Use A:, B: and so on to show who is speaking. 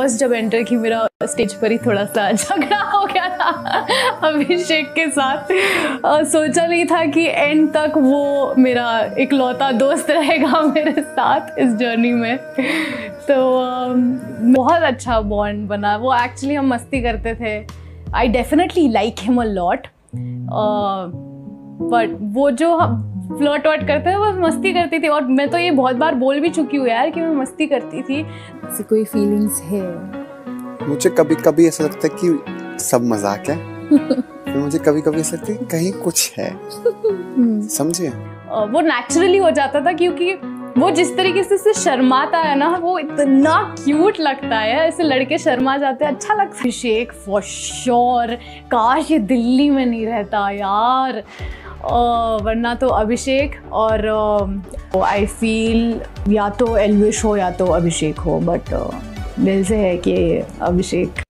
A: First जब enter की मेरा स्टेज पर ही थोड़ा सा झगड़ा हो गया था अभिषेक के साथ। आ, सोचा नहीं था कि एंड तक वो मेरा इकलौता दोस्त रहेगा मेरे साथ इस जर्नी में। तो बहुत अच्छा बॉन्ड बना। वो एक्चुअली हम मस्ती करते थे। I definitely like him a lot but वो जो फ्लर्ट वर्ट करते थे बस मस्ती करती थी। और मैं तो ये बहुत बार बोल भी चुकी हूँ यार कि मैं मस्ती करती थी।
B: ऐसी कोई फीलिंग्स है?
C: मुझे कभी कभी ऐसा लगता है कि सब मज़ाक है। फिर मुझे कभी कभी ऐसा लगता है कहीं कुछ है। समझे?
A: वो नेचुरली हो जाता था क्योंकि वो जिस तरीके से से शर्माता है ना, वो इतना क्यूट लगता है। ऐसे लड़के शर्मा जाते हैं अच्छा लगता है। अभिषेक फॉर श्योर काश ये दिल्ली में नहीं रहता यार। वरना तो अभिषेक और आई फील या तो एलविश हो या तो अभिषेक हो बट दिल से है कि अभिषेक